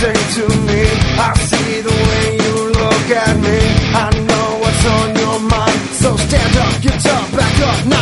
say to me. I see the way you look at me. I know what's on your mind. So stand up, get up, back up now,